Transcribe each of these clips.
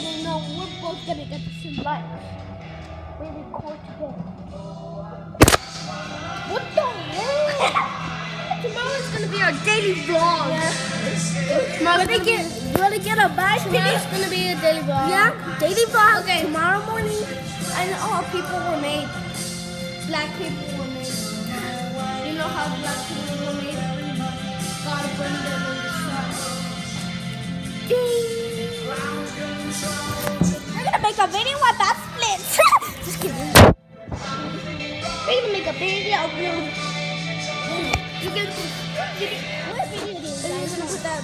kidding. No, we're both gonna get the same life. We record together. What the hell? Tomorrow's gonna be our daily vlog. Tomorrow's gonna get, you wanna get a bag? Tomorrow's gonna be a daily vlog. Yeah, daily vlog. Okay. Tomorrow morning. And all people were made. Black people were made. You know how black people were made? God burned them in the sun. Gonna make a video about splits. Just kidding. We're gonna make a video of you. You can, you can, what video do you you're gonna put that,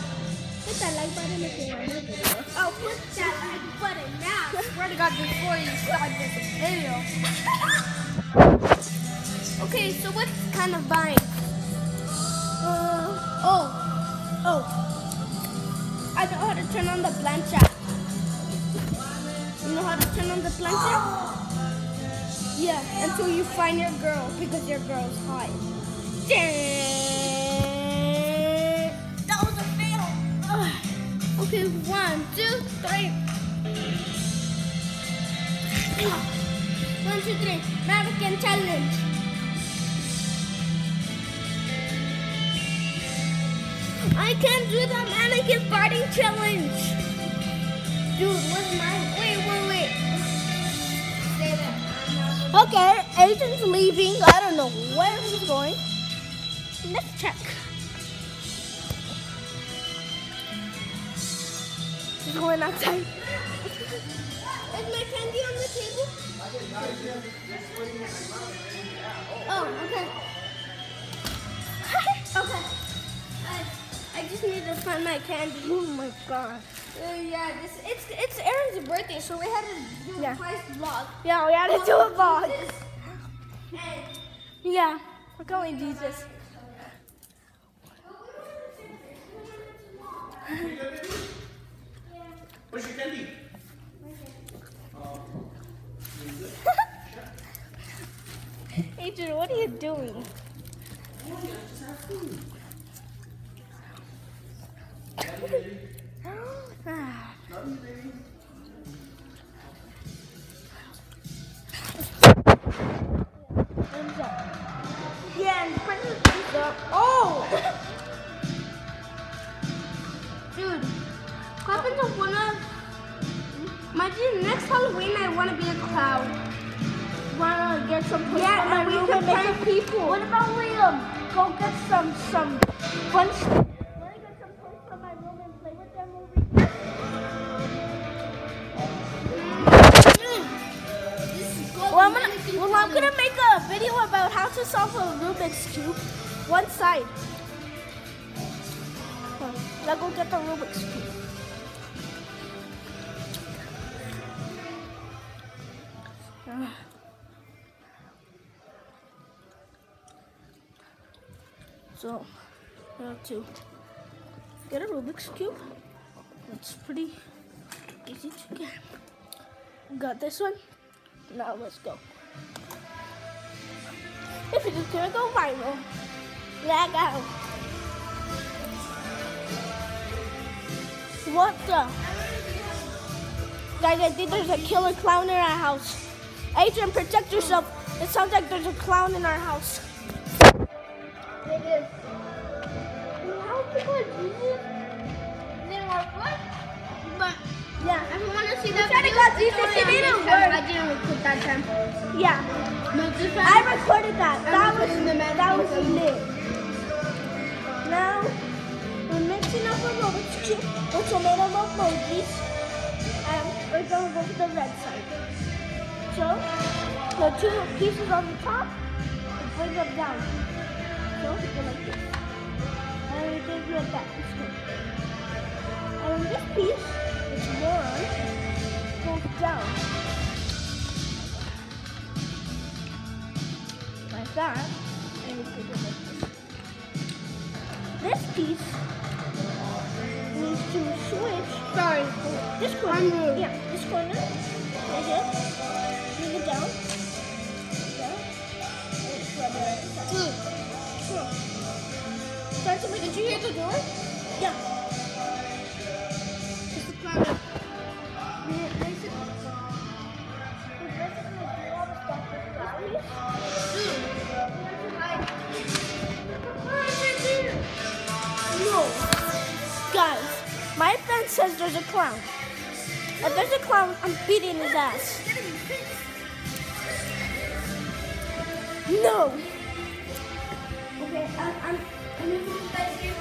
hit that like button if you want. Oh, put that like button now. I swear to God, before you start this video. Okay, so what kind of buying? Uh, Oh, oh, I know how to turn on the plancha. You the plancha? Yeah, until you find your girl because your girl's hot. that was a fail. Okay, one, two, three. One, two, three. American challenge. I can do the mannequin farting challenge. Dude, what's mine? Wait, wait, wait. Say that. Okay, Agent's leaving. I don't know where he's going. Let's check. He's going outside. Is my candy on the table? Oh, okay. okay. I, I just need to find my candy. Oh my god. Uh, yeah, this it's it's Aaron's birthday, so we had to do Yeah. a prize vlog. Yeah, we had to do a vlog. And Yeah, we're going Jesus. Where's your candy? Adrian, what are you doing? Ah. Yeah, and thumbs up. Oh! dude, what happens if one of imagine next Halloween I wanna be a clown. Wanna get some Yeah, and we can make people. What about um go get some some fun? I'm gonna make a video about how to solve a Rubik's cube. One side. Huh, Let's go get the Rubik's cube. So, we have to get a Rubik's Cube. It's pretty easy to get. Got this one. Now let's go. If it is gonna go viral, lag out. What the? Guys, I think there's a killer clown in our house. Adrian, protect yourself. It sounds like there's a clown in our house. It is. How people are Jesus? Didn't work what? But Yeah. if you wanna see that tried to go it's Jesus, only it on didn't work. I didn't record that time. Yeah. No, I recorded that. That was the man that was lit. Now we're mixing up a Rubik's cube with tomato emojis, and we're gonna go to the red side. So the two pieces on the top, bring them down. So we go like this, and we do it like that. It's. And this piece, more goes down. like that, and put like this. This piece needs to switch. Sorry, this corner. Yeah, this corner. Right here. Bring it down. Down. And it's rubber right inside. Dude, Sure. Start to make did you hear the door? Yeah. It's the clown. Yeah. Says there's a clown. If there's a clown, I'm beating his ass. No. Okay, I'm, I'm, I'm gonna move back here.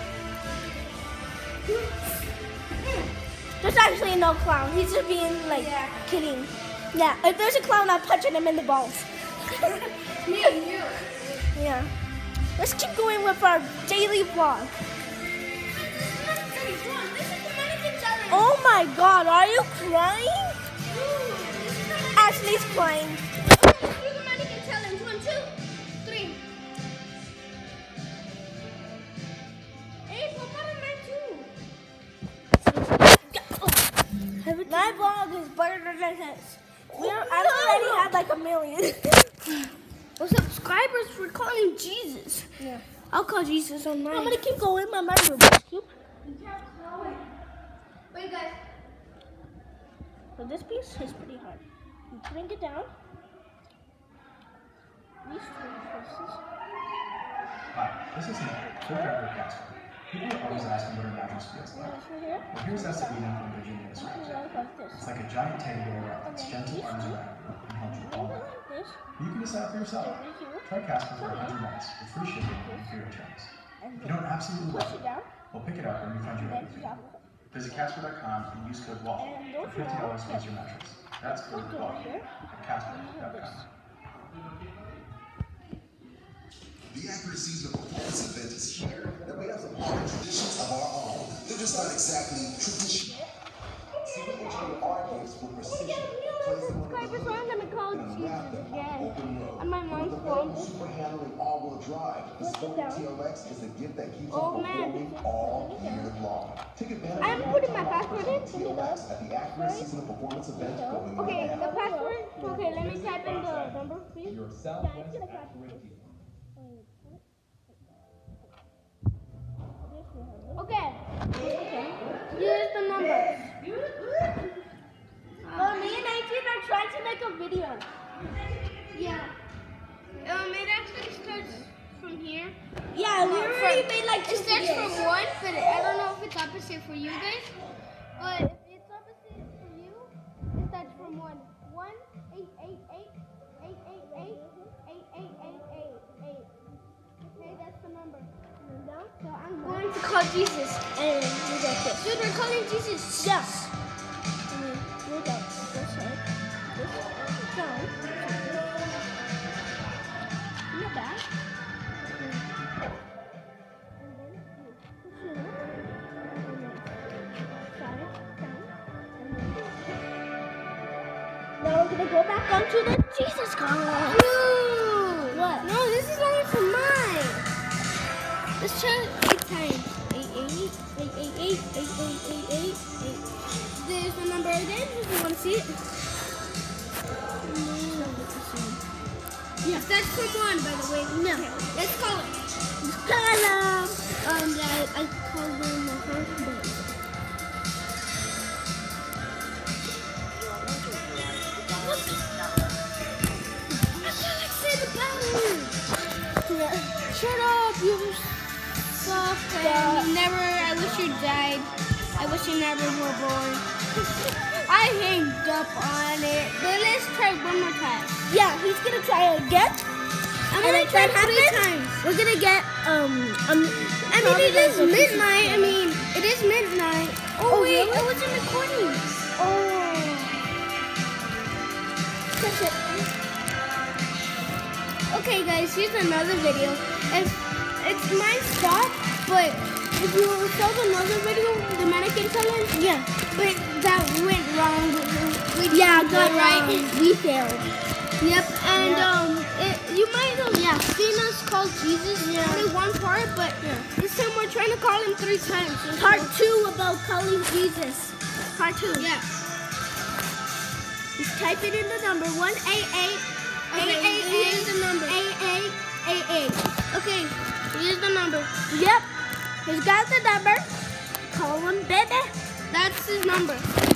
There's actually no clown. He's just being like Yeah. kidding. Yeah. If there's a clown, I'm punching him in the balls. Me and you. Yeah. Let's keep going with our daily vlog. Oh my god, are you crying? Ashley's crying. My vlog is better than his. We're, I've already had like a million. Well, subscribers for calling Jesus. yeah. I'll call Jesus on mine. I'm gonna keep going. My scoop. Wait, guys. So this piece is pretty hard. I'm putting it down. These three pieces. Hi, this is Nick, co-founder of Casper. People are always asking what a mattress feels like. This here. Well, here's Sabina from Virginia This describes is it. like. It's like a giant teddy bear wrapped its gentle arms around you and held you all night. You can decide for yourself. Try Casper for 100 nights with free shipping and free returns. If you don't absolutely love it it, down. we'll pick it up and refund you Then everything. you have Visit Casper.com and use code WALL for $50 forget- against your mattress. That's code WALL at Casper.com. The accuracy of the performance event is here, and we have some hard traditions of our own. They're just not exactly tradition. See, we engineer our games with precision. Placing one of the subscribers, I'm gonna call Jesus again. open. On my mom's With phone. super handling all-wheel drive, the Put it Sporting down. TLX is a gift that keeps Oh, on performing all year long. Take advantage I'm putting my password in. at the Acura Season of Performance event going on Okay, the password. Okay, let me type in the number, please. Your Southwest Acura dealer. Okay. Here's the number. Oh, me and Adrian are trying to make a video. Yeah. Um, it actually starts from here. Yeah, we Uh, already from- made like two It starts videos. from one, but I don't know if it's opposite for you guys. But if it's opposite for you, it starts from one. One, eight, eight, eight, eight, eight, eight, eight, eight, eight, eight, eight. Okay, that's the number. So I'm going to call Jesus. And we got this. Dude, we're calling Jesus. Yes. Gonna go back onto the Jesus car. Dude. What? No, this is only for mine. Let's try it eight times. Eight, eight, eight, eight, eight, eight, eight, eight, eight, eight. There's the number again. If you want to see it. Yes, that's from one, by the way. No. Let's call it. Hello. Um, I, I called them the first soft never, I wish you died. I wish you never were born. I hanged up on it. But let's try one more time. Yeah, he's gonna try again. I'm gonna try three times. We're gonna get um um. I mean, it is midnight. I mean, it is midnight. Oh, Oh, wait, really? I wasn't recording. Oh. Okay, guys, here's another video. If it's my stop, but if you saw another video, the mannequin challenge, Yeah. but that went wrong. We Yeah, got go right. wrong. We failed. Yep, and Yeah. um, it, you might have yeah seen us call Jesus Yeah. only one part, but this time we're trying to call him three times. So Part two about calling Jesus. Part two. Yeah. Just type it in the number one eight eight Okay, eight eight here's the number. eight eight eight eight. Okay, here's the number. Yep. He's got the number. Call him baby. That's his number.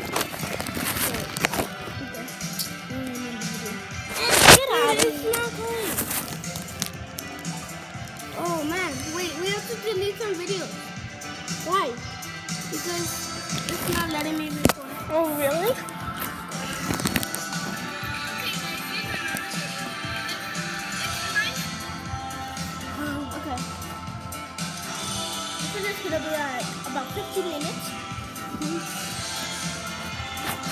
Think it's gonna be like about 15 minutes.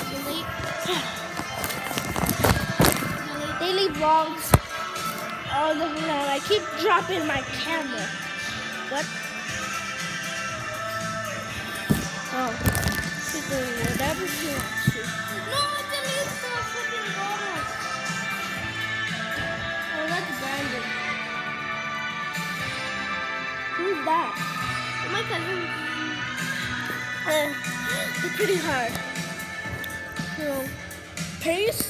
Delete. Daily vlogs. Oh no, no, I keep dropping my camera. What? Oh, she's doing whatever she wants to. No, it deletes the freaking photos. Oh, that's Brandon. Who's that? My. Uh, pretty hard. So, paste.